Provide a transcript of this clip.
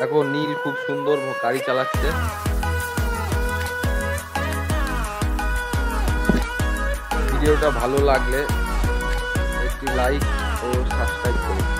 দেখো নীল খুব সুন্দর গাড়ি চালাচ্ছে। ভিডিওটা ভালো লাগলে একটি লাইক ও সাবস্ক্রাইব করুন